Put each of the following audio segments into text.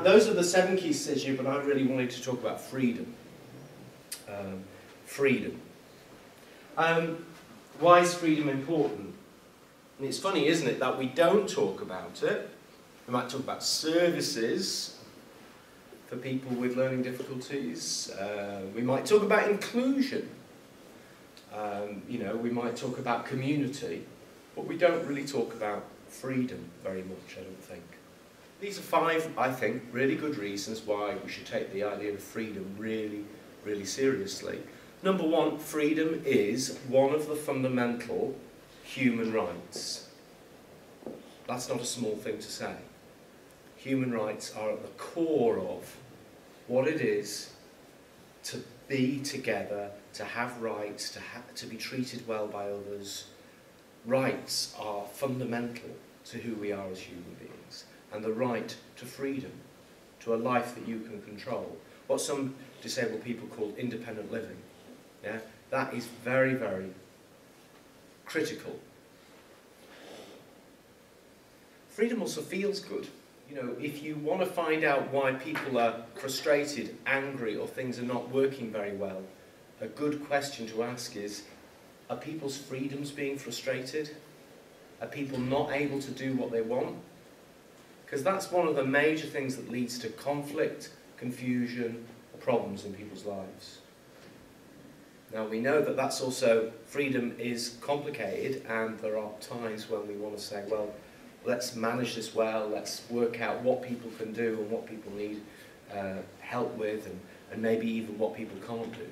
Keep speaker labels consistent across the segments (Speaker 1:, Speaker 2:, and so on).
Speaker 1: those are the seven key you, but I really wanted to talk about freedom. Um, freedom. Um, why is freedom important? And it's funny, isn't it, that we don't talk about it. We might talk about services for people with learning difficulties. Uh, we might talk about inclusion. Um, you know, we might talk about community, but we don't really talk about freedom very much, I don't think. These are five, I think, really good reasons why we should take the idea of freedom really, really seriously. Number one, freedom is one of the fundamental human rights. That's not a small thing to say. Human rights are at the core of what it is to be together, to have rights, to, ha to be treated well by others. Rights are fundamental to who we are as human beings. And the right to freedom, to a life that you can control. What some disabled people call independent living. Yeah? That is very, very critical. Freedom also feels good. You know, if you want to find out why people are frustrated, angry, or things are not working very well, a good question to ask is, are people's freedoms being frustrated? Are people not able to do what they want? Because that's one of the major things that leads to conflict, confusion, problems in people's lives. Now we know that that's also, freedom is complicated and there are times when we want to say, well, let's manage this well, let's work out what people can do and what people need uh, help with and, and maybe even what people can't do.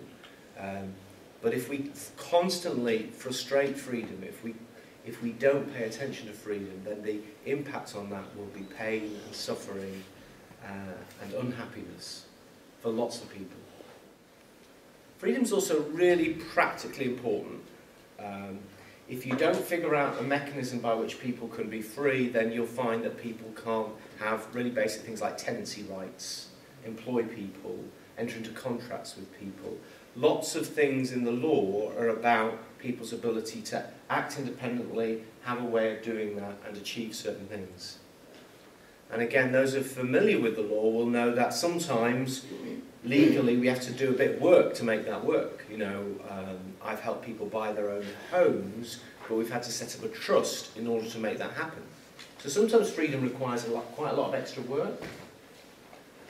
Speaker 1: Um, but if we constantly frustrate freedom, if we, if we don't pay attention to freedom, then the impact on that will be pain and suffering uh, and unhappiness for lots of people. Freedom is also really practically important. Um, if you don't figure out a mechanism by which people can be free, then you'll find that people can't have really basic things like tenancy rights, employ people, enter into contracts with people. Lots of things in the law are about people's ability to act independently, have a way of doing that, and achieve certain things. And again, those who are familiar with the law will know that sometimes legally we have to do a bit of work to make that work. You know, um, I've helped people buy their own homes, but we've had to set up a trust in order to make that happen. So sometimes freedom requires a lot, quite a lot of extra work.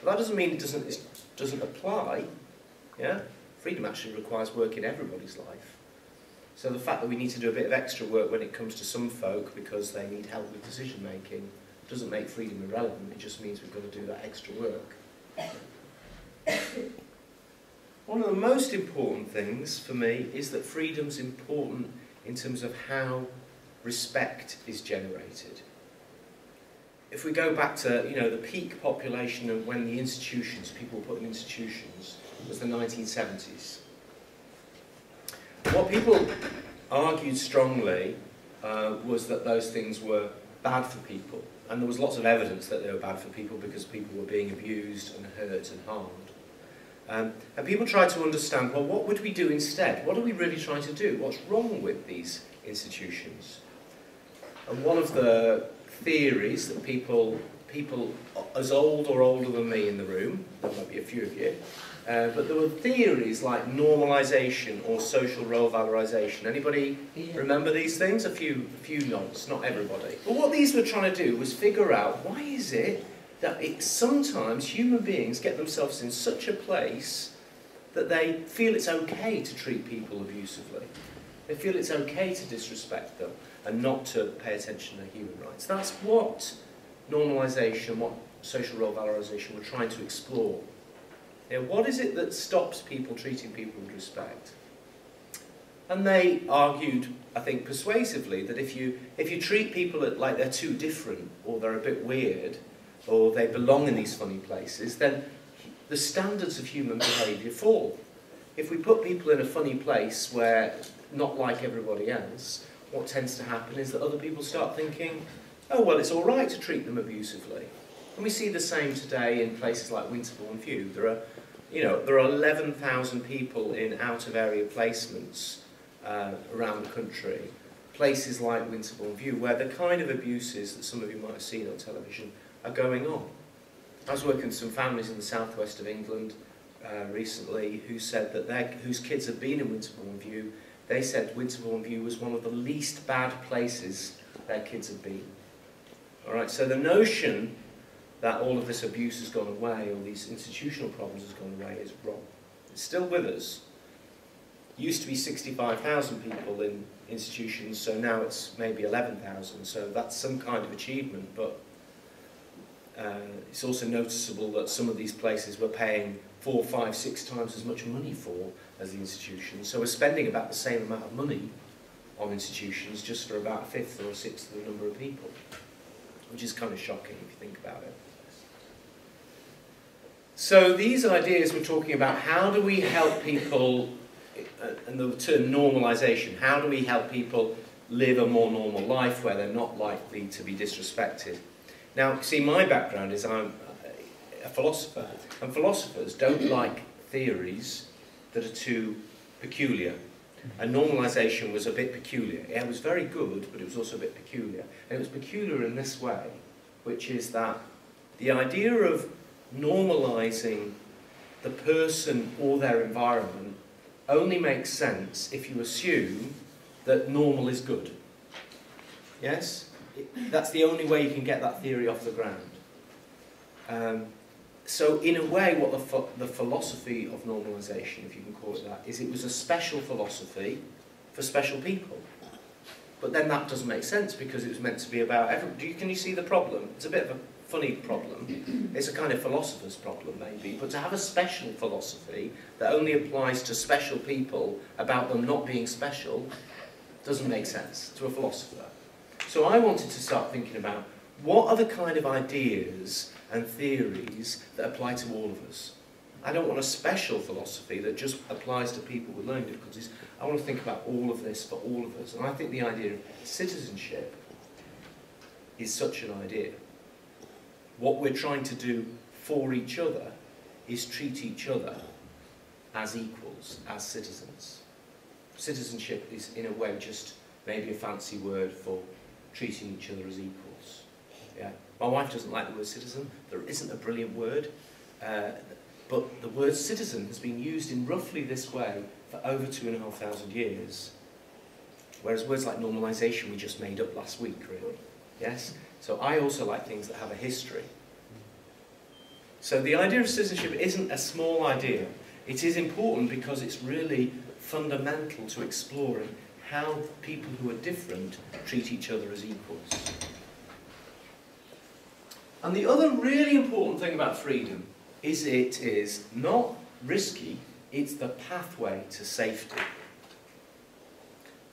Speaker 1: But that doesn't mean it doesn't, it doesn't apply. Yeah? Freedom actually requires work in everybody's life. So the fact that we need to do a bit of extra work when it comes to some folk because they need help with decision making doesn't make freedom irrelevant, it just means we've got to do that extra work. One of the most important things for me is that freedom's important in terms of how respect is generated. If we go back to you know the peak population of when the institutions, people put in institutions, was the 1970s. What people argued strongly uh, was that those things were bad for people. And there was lots of evidence that they were bad for people because people were being abused and hurt and harmed. Um, and people tried to understand, well, what would we do instead? What are we really trying to do? What's wrong with these institutions? And one of the theories that people, people as old or older than me in the room, there might be a few of you, uh, but there were theories like normalization or social role valorization. Anybody yeah. remember these things? A few, a few nods, not everybody. But what these were trying to do was figure out why is it that it, sometimes human beings get themselves in such a place that they feel it's okay to treat people abusively. They feel it's okay to disrespect them and not to pay attention to human rights. That's what normalization, what social role valorization we're trying to explore. You what is it that stops people treating people with respect? And they argued, I think, persuasively that if you, if you treat people like they're too different, or they're a bit weird, or they belong in these funny places, then the standards of human behaviour fall. If we put people in a funny place where not like everybody else, what tends to happen is that other people start thinking, oh, well, it's all right to treat them abusively. And we see the same today in places like Winterbourne View. There are you know, there are 11,000 people in out-of-area placements uh, around the country, places like Winterbourne View, where the kind of abuses that some of you might have seen on television are going on. I was working with some families in the southwest of England uh, recently who said that their, whose kids had been in Winterbourne View, they said Winterbourne View was one of the least bad places their kids had been. All right, so the notion that all of this abuse has gone away or these institutional problems has gone away is wrong. It's still with us. It used to be 65,000 people in institutions, so now it's maybe 11,000, so that's some kind of achievement, but uh, it's also noticeable that some of these places were paying four, five, six times as much money for as the institutions. So we're spending about the same amount of money on institutions just for about a fifth or a sixth of the number of people, which is kind of shocking if you think about it. So these ideas we're talking about, how do we help people, uh, and the term normalisation, how do we help people live a more normal life where they're not likely to be disrespected? Now, see, my background is I'm a philosopher, and philosophers don't like theories that are too peculiar. And normalisation was a bit peculiar. It was very good, but it was also a bit peculiar. And it was peculiar in this way, which is that the idea of normalising the person or their environment only makes sense if you assume that normal is good. Yes? That's the only way you can get that theory off the ground. Um, so in a way, what the, ph the philosophy of normalisation, if you can call it that, is it was a special philosophy for special people. But then that doesn't make sense because it was meant to be about everyone. Can you see the problem? It's a bit of a funny problem. It's a kind of philosopher's problem, maybe. But to have a special philosophy that only applies to special people about them not being special doesn't make sense to a philosopher. So I wanted to start thinking about what are the kind of ideas and theories that apply to all of us. I don't want a special philosophy that just applies to people with learning difficulties. I want to think about all of this for all of us. And I think the idea of citizenship is such an idea. What we're trying to do for each other is treat each other as equals, as citizens. Citizenship is, in a way, just maybe a fancy word for treating each other as equals. Yeah. My wife doesn't like the word citizen. There isn't a brilliant word. Uh, but the word citizen has been used in roughly this way for over two and a half thousand years. Whereas words like normalisation we just made up last week, really. Yes? So I also like things that have a history. So the idea of citizenship isn't a small idea. It is important because it's really fundamental to exploring how people who are different treat each other as equals. And the other really important thing about freedom is it is not risky, it's the pathway to safety.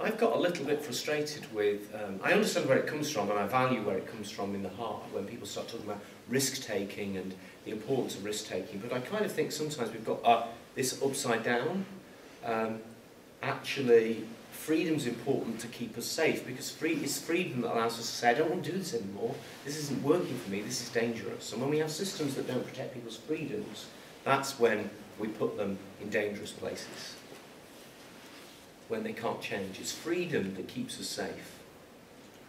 Speaker 1: I've got a little bit frustrated with, um, I understand where it comes from and I value where it comes from in the heart when people start talking about risk-taking and the importance of risk-taking, but I kind of think sometimes we've got uh, this upside down. Um, actually, freedom's important to keep us safe because free, it's freedom that allows us to say, I don't want to do this anymore, this isn't working for me, this is dangerous. And when we have systems that don't protect people's freedoms, that's when we put them in dangerous places. When they can't change. It's freedom that keeps us safe.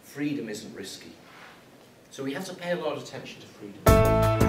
Speaker 1: Freedom isn't risky. So we have to pay a lot of attention to freedom.